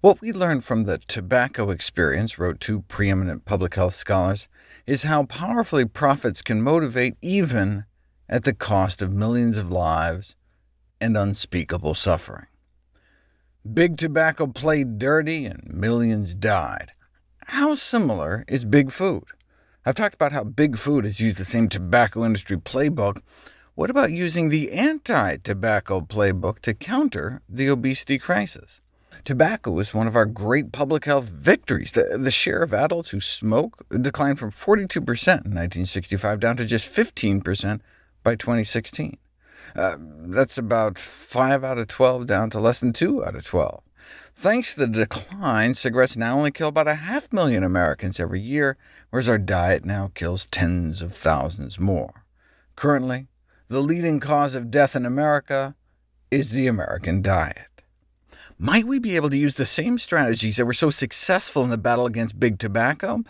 What we learned from the tobacco experience, wrote two preeminent public health scholars, is how powerfully profits can motivate even at the cost of millions of lives and unspeakable suffering. Big tobacco played dirty and millions died. How similar is big food? I've talked about how big food has used the same tobacco industry playbook. What about using the anti-tobacco playbook to counter the obesity crisis? Tobacco is one of our great public health victories. The, the share of adults who smoke declined from 42% in 1965 down to just 15% by 2016. Uh, that's about 5 out of 12 down to less than 2 out of 12. Thanks to the decline, cigarettes now only kill about a half million Americans every year, whereas our diet now kills tens of thousands more. Currently, the leading cause of death in America is the American diet. Might we be able to use the same strategies that were so successful in the battle against big tobacco?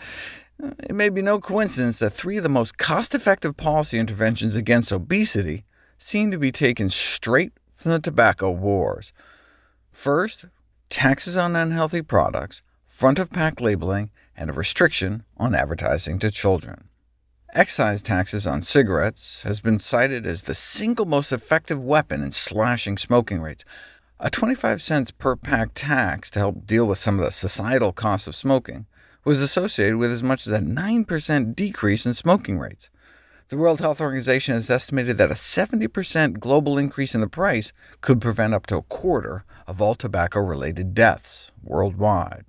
Uh, it may be no coincidence that three of the most cost-effective policy interventions against obesity seem to be taken straight from the tobacco wars. First, taxes on unhealthy products, front-of-pack labeling, and a restriction on advertising to children. Excise taxes on cigarettes has been cited as the single most effective weapon in slashing smoking rates, a 25 cents per pack tax to help deal with some of the societal costs of smoking was associated with as much as a 9% decrease in smoking rates. The World Health Organization has estimated that a 70% global increase in the price could prevent up to a quarter of all tobacco-related deaths worldwide.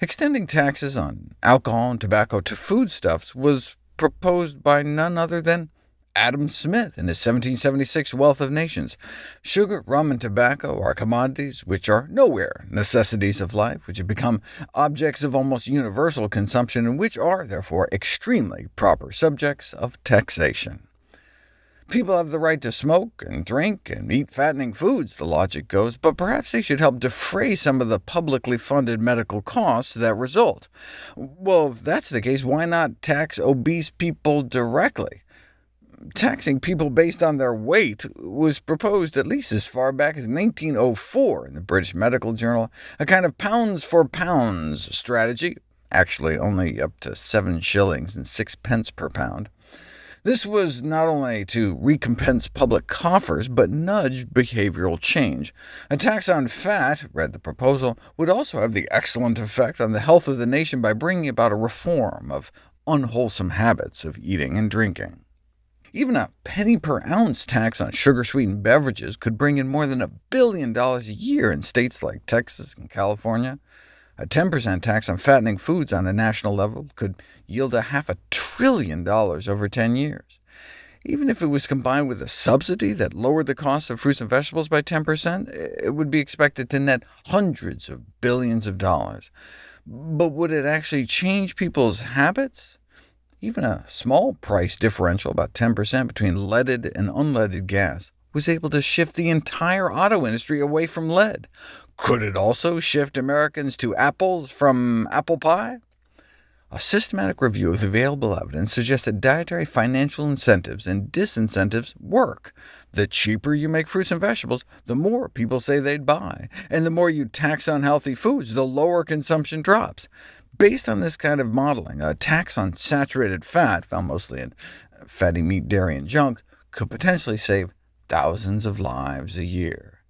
Extending taxes on alcohol and tobacco to foodstuffs was proposed by none other than Adam Smith in his 1776 Wealth of Nations. Sugar, rum, and tobacco are commodities which are nowhere necessities of life, which have become objects of almost universal consumption, and which are, therefore, extremely proper subjects of taxation. People have the right to smoke and drink and eat fattening foods, the logic goes, but perhaps they should help defray some of the publicly funded medical costs that result. Well, if that's the case, why not tax obese people directly? taxing people based on their weight was proposed at least as far back as 1904 in the British Medical Journal, a kind of pounds for pounds strategy, actually only up to 7 shillings and 6 pence per pound. This was not only to recompense public coffers, but nudge behavioral change. A tax on fat, read the proposal, would also have the excellent effect on the health of the nation by bringing about a reform of unwholesome habits of eating and drinking. Even a penny per ounce tax on sugar-sweetened beverages could bring in more than a billion dollars a year in states like Texas and California. A 10% tax on fattening foods on a national level could yield a half a trillion dollars over 10 years. Even if it was combined with a subsidy that lowered the cost of fruits and vegetables by 10%, it would be expected to net hundreds of billions of dollars. But would it actually change people's habits? Even a small price differential, about 10% between leaded and unleaded gas, was able to shift the entire auto industry away from lead. Could it also shift Americans to apples from apple pie? A systematic review of the available evidence suggests that dietary financial incentives and disincentives work. The cheaper you make fruits and vegetables, the more people say they'd buy, and the more you tax unhealthy foods, the lower consumption drops. Based on this kind of modeling, a tax on saturated fat, found mostly in fatty meat, dairy, and junk, could potentially save thousands of lives a year.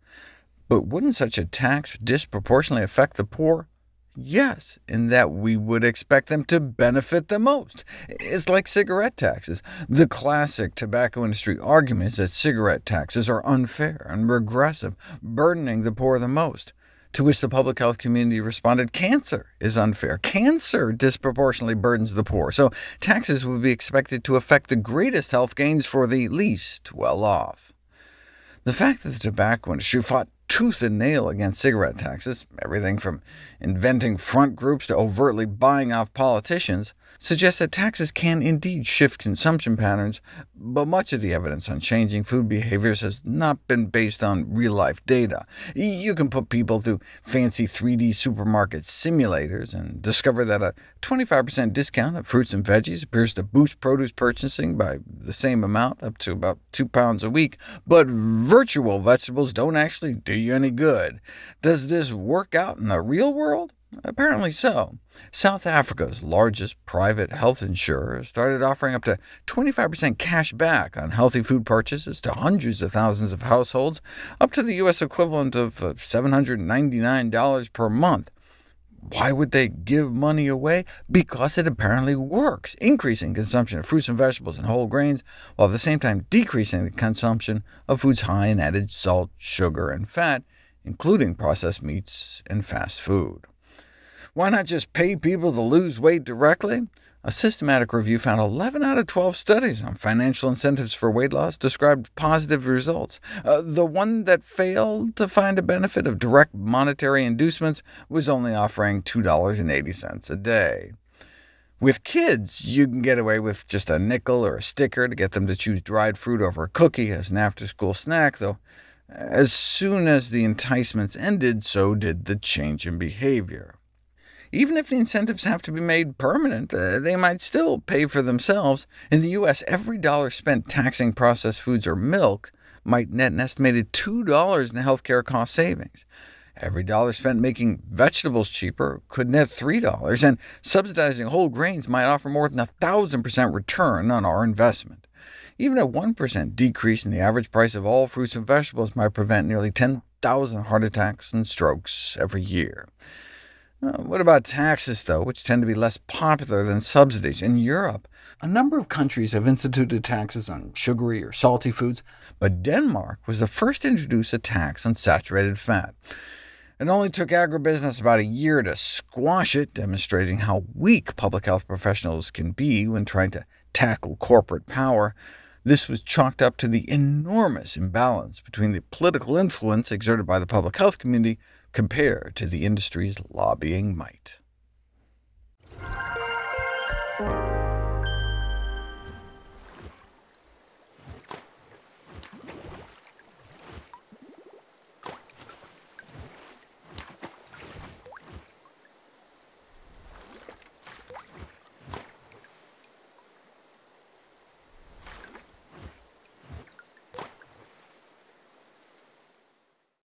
But wouldn't such a tax disproportionately affect the poor? Yes, in that we would expect them to benefit the most. It's like cigarette taxes. The classic tobacco industry argument is that cigarette taxes are unfair and regressive, burdening the poor the most to which the public health community responded, cancer is unfair. Cancer disproportionately burdens the poor, so taxes would be expected to affect the greatest health gains for the least well-off. The fact that the tobacco industry fought tooth and nail against cigarette taxes, everything from inventing front groups to overtly buying off politicians, suggests that taxes can indeed shift consumption patterns, but much of the evidence on changing food behaviors has not been based on real-life data. You can put people through fancy 3D supermarket simulators and discover that a 25% discount of fruits and veggies appears to boost produce purchasing by the same amount, up to about 2 pounds a week, but virtual vegetables don't actually do you any good. Does this work out in the real world? Apparently so. South Africa's largest private health insurer started offering up to 25% cash back on healthy food purchases to hundreds of thousands of households, up to the U.S. equivalent of uh, $799 per month. Why would they give money away? Because it apparently works, increasing consumption of fruits and vegetables and whole grains, while at the same time decreasing the consumption of foods high in added salt, sugar, and fat, including processed meats and fast food. Why not just pay people to lose weight directly? A systematic review found 11 out of 12 studies on financial incentives for weight loss described positive results. Uh, the one that failed to find a benefit of direct monetary inducements was only offering $2.80 a day. With kids, you can get away with just a nickel or a sticker to get them to choose dried fruit over a cookie as an after-school snack, though as soon as the enticements ended, so did the change in behavior. Even if the incentives have to be made permanent, uh, they might still pay for themselves. In the U.S., every dollar spent taxing processed foods or milk might net an estimated $2 in healthcare cost savings. Every dollar spent making vegetables cheaper could net $3, and subsidizing whole grains might offer more than a 1,000% return on our investment. Even a 1% decrease in the average price of all fruits and vegetables might prevent nearly 10,000 heart attacks and strokes every year. Uh, what about taxes, though, which tend to be less popular than subsidies? In Europe, a number of countries have instituted taxes on sugary or salty foods, but Denmark was the first to introduce a tax on saturated fat. It only took agribusiness about a year to squash it, demonstrating how weak public health professionals can be when trying to tackle corporate power. This was chalked up to the enormous imbalance between the political influence exerted by the public health community compare to the industry's lobbying might.